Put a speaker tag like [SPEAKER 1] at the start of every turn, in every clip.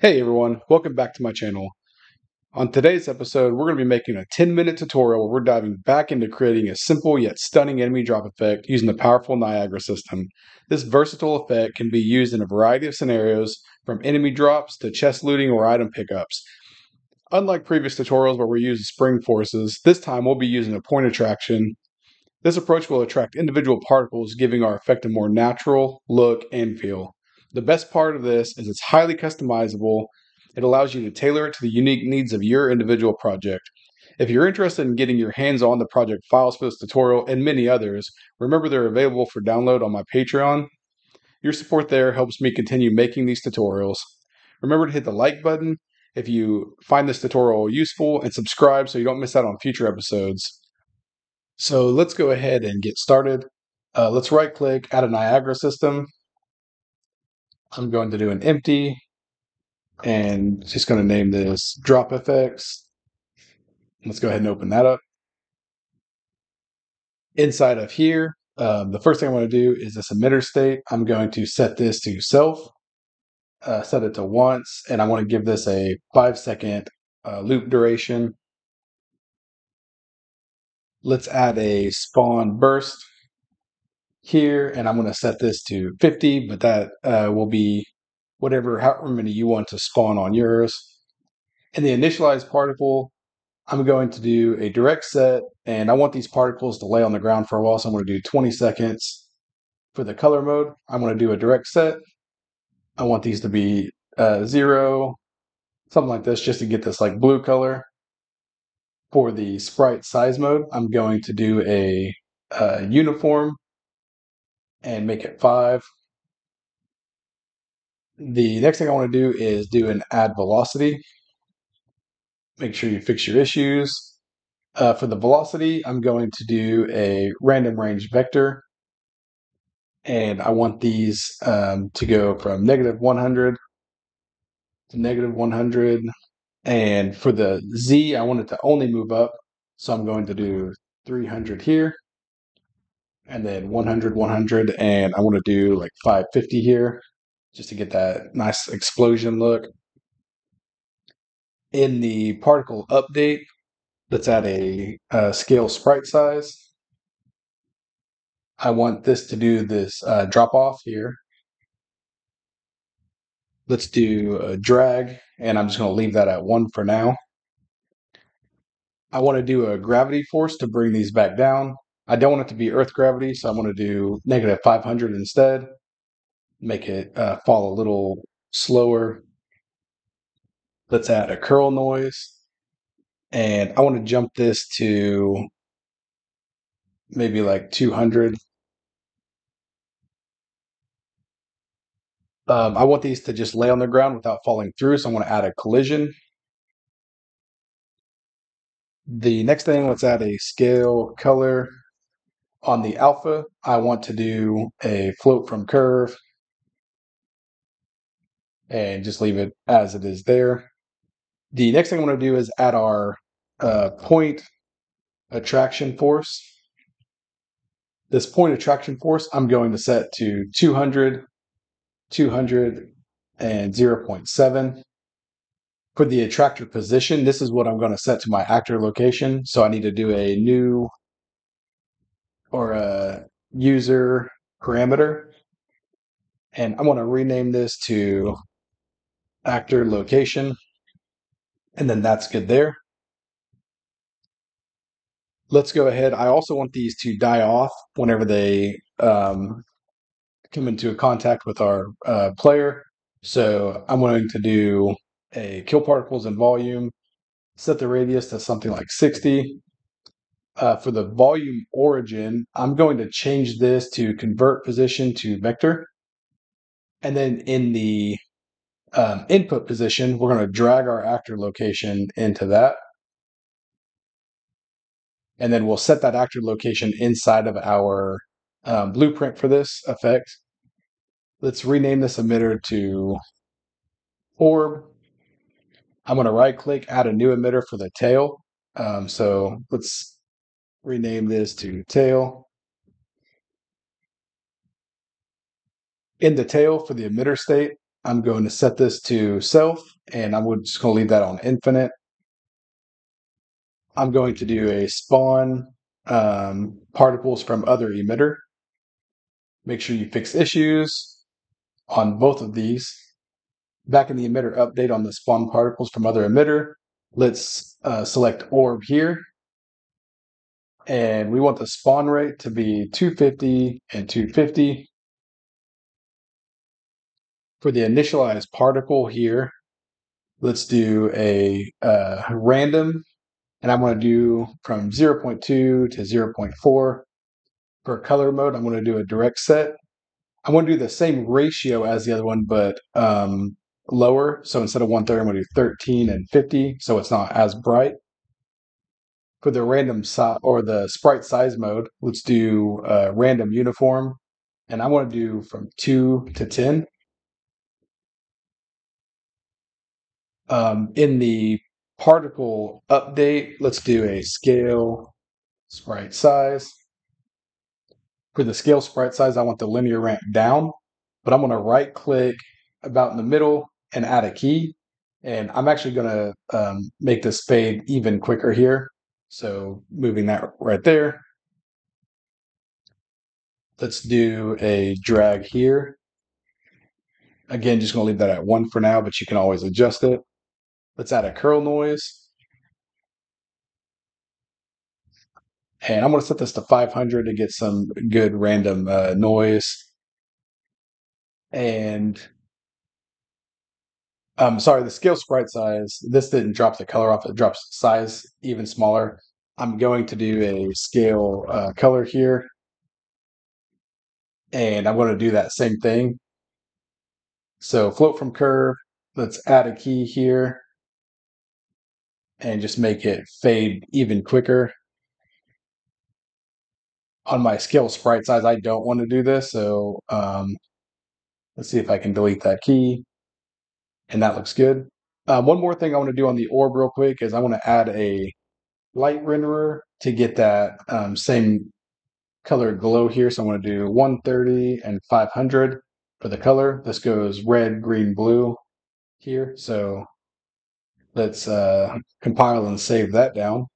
[SPEAKER 1] Hey everyone, welcome back to my channel. On today's episode, we're going to be making a 10 minute tutorial where we're diving back into creating a simple yet stunning enemy drop effect using the powerful Niagara system. This versatile effect can be used in a variety of scenarios, from enemy drops to chest looting or item pickups. Unlike previous tutorials where we use spring forces, this time we'll be using a point attraction. This approach will attract individual particles, giving our effect a more natural look and feel. The best part of this is it's highly customizable. It allows you to tailor it to the unique needs of your individual project. If you're interested in getting your hands on the project files for this tutorial and many others, remember they're available for download on my Patreon. Your support there helps me continue making these tutorials. Remember to hit the like button if you find this tutorial useful and subscribe so you don't miss out on future episodes. So let's go ahead and get started. Uh, let's right click, add a Niagara system. I'm going to do an empty and just going to name this drop effects. Let's go ahead and open that up. Inside of here, um, the first thing I want to do is this emitter state. I'm going to set this to self, uh, set it to once, and I want to give this a five second uh, loop duration. Let's add a spawn burst here, and I'm going to set this to 50, but that uh, will be whatever, however many you want to spawn on yours. In the initialized particle, I'm going to do a direct set, and I want these particles to lay on the ground for a while, so I'm going to do 20 seconds. For the color mode, I'm going to do a direct set. I want these to be uh, zero, something like this, just to get this like blue color. For the sprite size mode, I'm going to do a, a uh, uniform and make it five. The next thing I want to do is do an add velocity. Make sure you fix your issues. Uh, for the velocity, I'm going to do a random range vector. And I want these um, to go from negative 100 to negative 100. And for the z, I want it to only move up. So I'm going to do 300 here and then 100, 100, and I want to do like 550 here just to get that nice explosion look. In the particle update, let's add a, a scale sprite size. I want this to do this uh, drop off here. Let's do a drag, and I'm just going to leave that at one for now. I want to do a gravity force to bring these back down. I don't want it to be Earth gravity, so I'm going to do negative 500 instead. Make it uh, fall a little slower. Let's add a curl noise. And I want to jump this to maybe like 200. Um, I want these to just lay on the ground without falling through, so I'm going to add a collision. The next thing, let's add a scale color on the alpha, I want to do a float from curve and just leave it as it is there. The next thing I want to do is add our uh, point attraction force. This point attraction force, I'm going to set to 200, 200, and 0.7. For the attractor position, this is what I'm going to set to my actor location. So I need to do a new or a user parameter. And I want to rename this to actor location. And then that's good there. Let's go ahead. I also want these to die off whenever they um, come into a contact with our uh, player. So I'm going to do a kill particles and volume, set the radius to something like 60, uh, for the volume origin, I'm going to change this to convert position to vector. And then in the um, input position, we're going to drag our actor location into that. And then we'll set that actor location inside of our um, blueprint for this effect. Let's rename this emitter to orb. I'm going to right click, add a new emitter for the tail. Um, so let's rename this to tail. In the tail for the emitter state, I'm going to set this to self, and I'm just going to leave that on infinite. I'm going to do a spawn um, particles from other emitter. Make sure you fix issues on both of these. Back in the emitter update on the spawn particles from other emitter, let's uh, select orb here. And we want the spawn rate to be 250 and 250. For the initialized particle here, let's do a uh, random and I'm going to do from 0.2 to 0.4. For color mode, I'm going to do a direct set. I'm going to do the same ratio as the other one, but um, lower. So instead of 130, I'm going to do 13 and 50, so it's not as bright. For the random size or the sprite size mode, let's do uh, random uniform, and I want to do from 2 to 10. Um, in the particle update, let's do a scale sprite size. For the scale sprite size, I want the linear ramp down, but I'm going to right click about in the middle and add a key. And I'm actually going to um, make this fade even quicker here. So moving that right there. Let's do a drag here. Again, just going to leave that at one for now, but you can always adjust it. Let's add a curl noise. And I'm to set this to 500 to get some good random uh, noise. And um, sorry, the scale sprite size, this didn't drop the color off, it drops size even smaller. I'm going to do a scale uh, color here. And I'm going to do that same thing. So float from curve, let's add a key here and just make it fade even quicker. On my scale sprite size, I don't want to do this, so um, let's see if I can delete that key. And that looks good. Um, one more thing I want to do on the orb real quick is I want to add a light renderer to get that um, same color glow here. So I'm going to do 130 and 500 for the color. This goes red, green, blue here. So Let's uh, compile and save that down.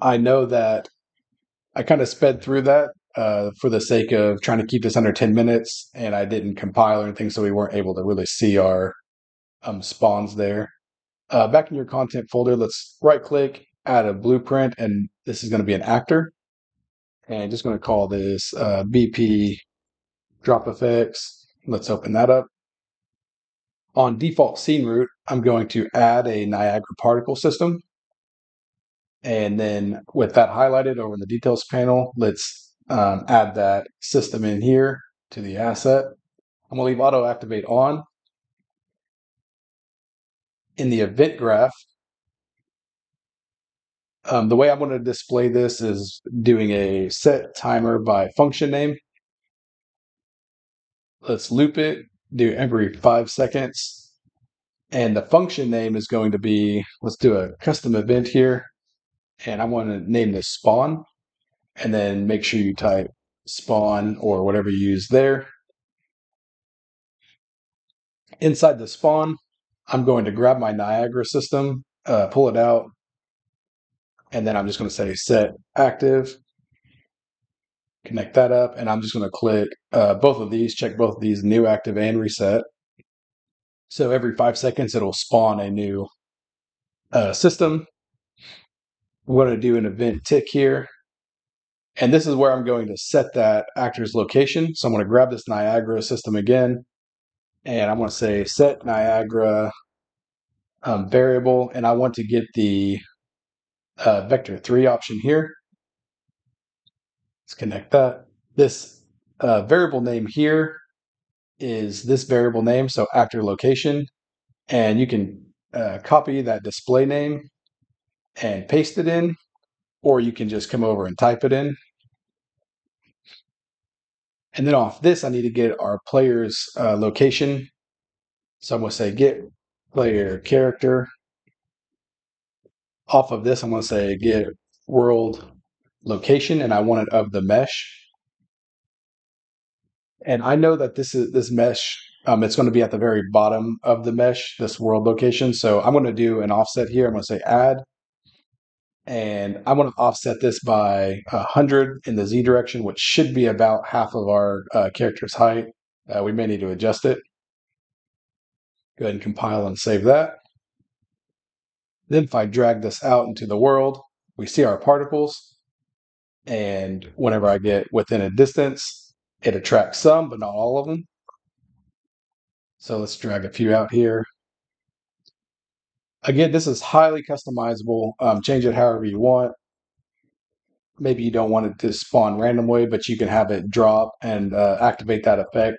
[SPEAKER 1] I know that I kind of sped through that uh, for the sake of trying to keep this under 10 minutes, and I didn't compile or anything, so we weren't able to really see our um, spawns there. Uh, back in your content folder, let's right click, add a blueprint, and this is going to be an actor. And just going to call this uh, BP drop effects. Let's open that up. On default scene root, I'm going to add a Niagara particle system. And then with that highlighted over in the details panel, let's um, add that system in here to the asset. I'm going to leave auto activate on. In the event graph, um, the way I'm to display this is doing a set timer by function name. Let's loop it do every five seconds. And the function name is going to be, let's do a custom event here. And I want to name this spawn. And then make sure you type spawn or whatever you use there. Inside the spawn, I'm going to grab my Niagara system, uh, pull it out, and then I'm just going to say set active connect that up, and I'm just going to click uh, both of these, check both of these, new, active, and reset. So every five seconds, it'll spawn a new uh, system. I'm going to do an event tick here. And this is where I'm going to set that actor's location. So I'm going to grab this Niagara system again, and I'm going to say set Niagara um, variable, and I want to get the uh, vector 3 option here. Let's connect that. This uh, variable name here is this variable name, so actor location. And you can uh, copy that display name and paste it in, or you can just come over and type it in. And then off this, I need to get our player's uh, location. So I'm going to say get player character. Off of this, I'm going to say get world location and I want it of the mesh. And I know that this is this mesh um, it's going to be at the very bottom of the mesh, this world location. So I'm going to do an offset here. I'm going to say add, and I want to offset this by 100 in the z direction, which should be about half of our uh, character's height. Uh, we may need to adjust it. Go ahead and compile and save that. Then if I drag this out into the world, we see our particles. And whenever I get within a distance, it attracts some, but not all of them. So let's drag a few out here. Again, this is highly customizable. Um, change it however you want. Maybe you don't want it to spawn randomly, but you can have it drop and uh, activate that effect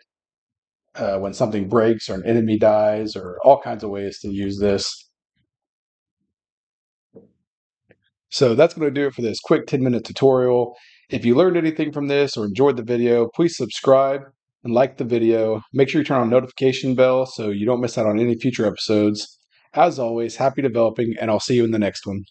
[SPEAKER 1] uh, when something breaks or an enemy dies or all kinds of ways to use this. So that's going to do it for this quick 10 minute tutorial. If you learned anything from this or enjoyed the video, please subscribe and like the video. Make sure you turn on notification bell so you don't miss out on any future episodes. As always, happy developing, and I'll see you in the next one.